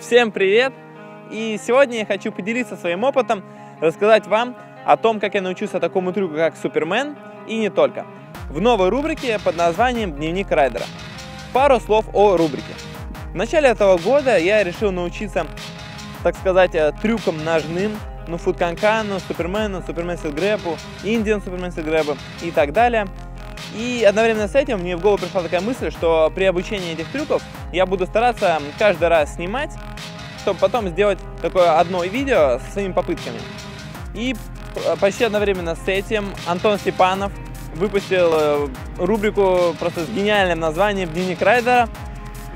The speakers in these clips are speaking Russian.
Всем привет! И сегодня я хочу поделиться своим опытом, рассказать вам о том, как я научился такому трюку, как Супермен, и не только. В новой рубрике под названием «Дневник райдера». Пару слов о рубрике. В начале этого года я решил научиться, так сказать, э, трюкам ножным, ну, футканкану, супермену, супермен силгрэпу, индиан супермен силгрэпу и так далее. И одновременно с этим мне в голову пришла такая мысль, что при обучении этих трюков я буду стараться каждый раз снимать чтобы потом сделать такое одно видео со своими попытками. И почти одновременно с этим Антон Степанов выпустил э, рубрику просто с гениальным названием «Дневник райдера».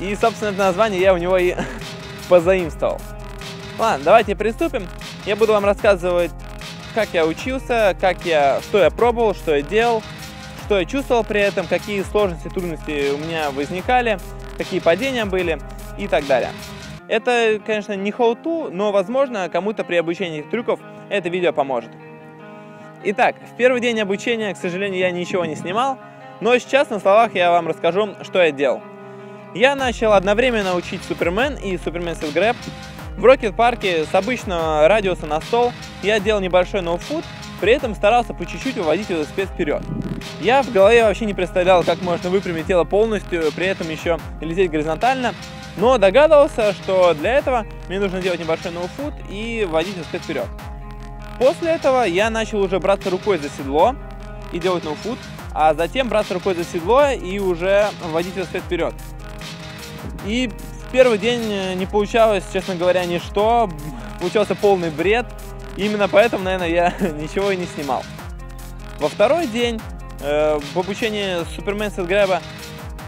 И, собственно, это название я у него и позаимствовал. Ладно, давайте приступим. Я буду вам рассказывать, как я учился, как я, что я пробовал, что я делал, что я чувствовал при этом, какие сложности, трудности у меня возникали, какие падения были и так далее. Это, конечно, не how-to, но, возможно, кому-то при обучении этих трюков это видео поможет. Итак, в первый день обучения, к сожалению, я ничего не снимал, но сейчас на словах я вам расскажу, что я делал. Я начал одновременно учить Супермен и Супермен Сил Грэб. В Рокет Парке с обычного радиуса на стол я делал небольшой ноуфут, при этом старался по чуть-чуть выводить велосипед вперед. Я в голове вообще не представлял, как можно выпрямить тело полностью, при этом еще лететь горизонтально, но догадывался, что для этого мне нужно делать небольшой ноуфут и водить велосипед вперед. После этого я начал уже браться рукой за седло и делать ноуфут, а затем браться рукой за седло и уже водить велосипед вперед. И в первый день не получалось, честно говоря, ничто, получался полный бред, именно поэтому, наверное, я ничего и не снимал. Во второй день э, в обучении Супермен Сетгрэба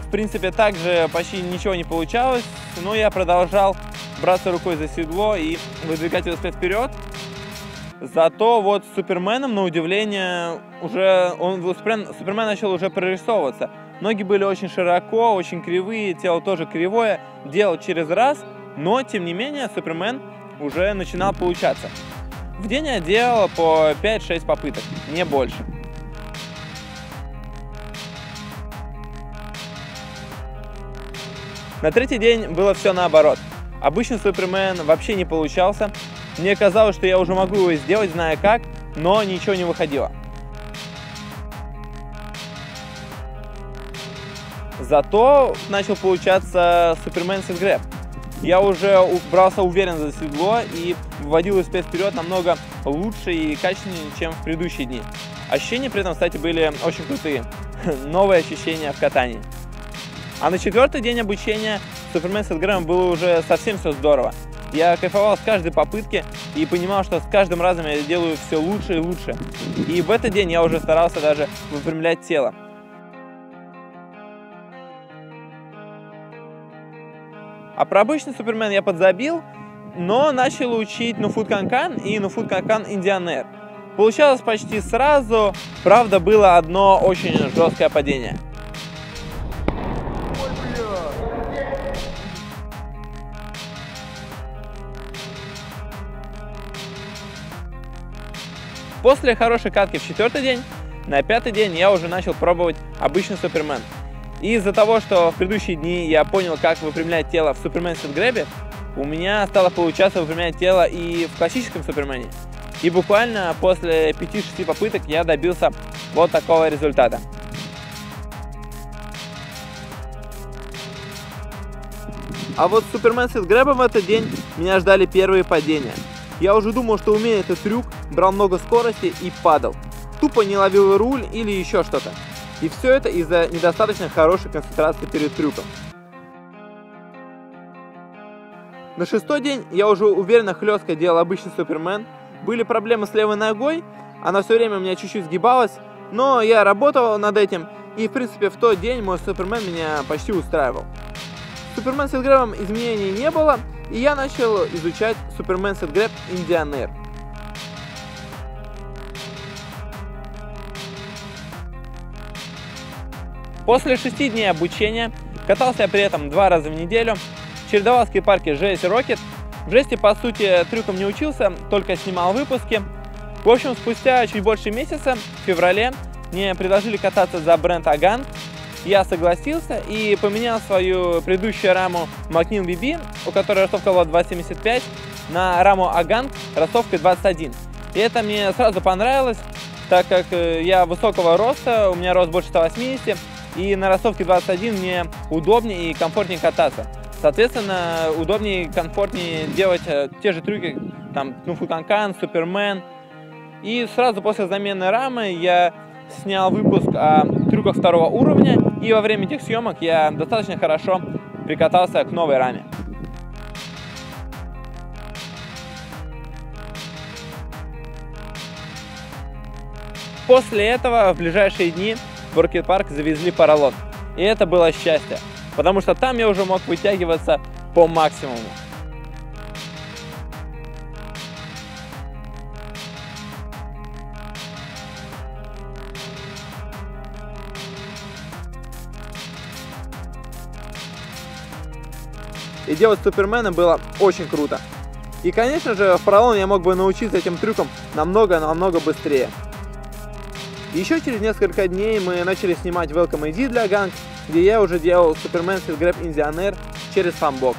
в принципе, также почти ничего не получалось, но я продолжал браться рукой за седло и выдвигать велосипед вперед. Зато вот с Суперменом, на удивление, уже он Супермен, Супермен начал уже прорисовываться. Ноги были очень широко, очень кривые, тело тоже кривое. Делал через раз, но тем не менее Супермен уже начинал получаться. В день я делал по 5-6 попыток, не больше. На третий день было все наоборот. Обычный Супермен вообще не получался. Мне казалось, что я уже могу его сделать, зная как, но ничего не выходило. Зато начал получаться Супермен Сингрэп. Я уже брался уверенно за седло и вводил велосипед вперед намного лучше и качественнее, чем в предыдущие дни. Ощущения при этом, кстати, были очень крутые. Новые ощущения в катании. А на четвертый день обучения Супермен с Эдгаром было уже совсем все здорово. Я кайфовал с каждой попытки и понимал, что с каждым разом я делаю все лучше и лучше. И в этот день я уже старался даже выпрямлять тело. А про обычный Супермен я подзабил, но начал учить Нуфут Канкан и Нуфут Канкан Индианер. Получалось почти сразу, правда было одно очень жесткое падение – После хорошей катки в четвертый день, на пятый день я уже начал пробовать обычный Супермен. И из-за того, что в предыдущие дни я понял, как выпрямлять тело в Супермен Сетгрэбе, у меня стало получаться выпрямлять тело и в классическом Супермене. И буквально после 5-6 попыток я добился вот такого результата. А вот Супермен с Грэбом в этот день меня ждали первые падения – я уже думал, что умею этот трюк, брал много скорости и падал. Тупо не ловил руль или еще что-то. И все это из-за недостаточно хорошей концентрации перед трюком. На шестой день я уже уверенно хлестко делал обычный Супермен. Были проблемы с левой ногой, она все время у меня чуть-чуть сгибалась, но я работал над этим, и в принципе в тот день мой Супермен меня почти устраивал. Супермен с Илгрэмом изменений не было, и я начал изучать Superman Set Grab Indian Air. После шести дней обучения катался я при этом два раза в неделю, в скейт-парке Жесть Rocket. В жесте, по сути, трюком не учился, только снимал выпуски. В общем, спустя чуть больше месяца, в феврале, мне предложили кататься за бренд Аган. я согласился и поменял свою предыдущую раму Макнил BB, у которой ростовка была 2.75, на раму Аганг ростовкой 21. И это мне сразу понравилось, так как э, я высокого роста, у меня рост больше 180, и на ростовке 21 мне удобнее и комфортнее кататься. Соответственно, удобнее и комфортнее делать э, те же трюки, там, ну, Футанкан, Супермен. И сразу после замены рамы я снял выпуск о трюках второго уровня, и во время этих съемок я достаточно хорошо прикатался к новой раме. После этого в ближайшие дни в Оркид Парк завезли поролон. И это было счастье, потому что там я уже мог вытягиваться по максимуму. И делать Супермена было очень круто. И, конечно же, в поролоне я мог бы научиться этим трюкам намного-намного быстрее. Еще через несколько дней мы начали снимать Welcome ID для Ганг, где я уже делал Superman Speed Grab Indian Air через Funbox.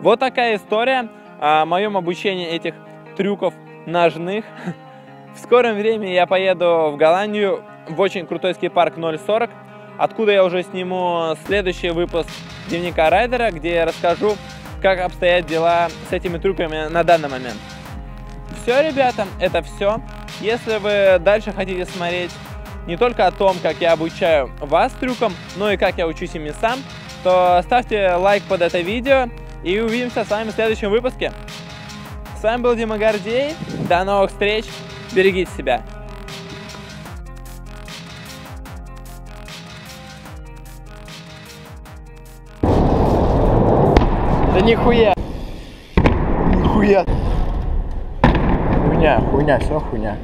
Вот такая история о моем обучении этих трюков ножных. В скором времени я поеду в Голландию в очень крутой скейт-парк 040, откуда я уже сниму следующий выпуск дневника райдера, где я расскажу, как обстоят дела с этими трюками на данный момент. Все, ребята, это все. Если вы дальше хотите смотреть не только о том, как я обучаю вас трюкам, но и как я учусь ими сам, то ставьте лайк под это видео и увидимся с вами в следующем выпуске. С вами был Дима Гордей. До новых встреч. Берегите себя. Да нихуя. Нихуя. Хуйня, хуйня, все хуйня.